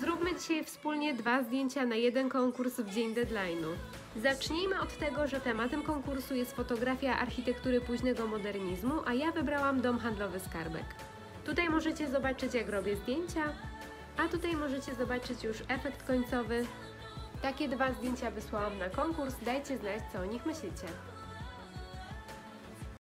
Zróbmy dzisiaj wspólnie dwa zdjęcia na jeden konkurs w dzień deadline'u. Zacznijmy od tego, że tematem konkursu jest fotografia architektury późnego modernizmu, a ja wybrałam dom handlowy Skarbek. Tutaj możecie zobaczyć, jak robię zdjęcia, a tutaj możecie zobaczyć już efekt końcowy. Takie dwa zdjęcia wysłałam na konkurs, dajcie znać, co o nich myślicie.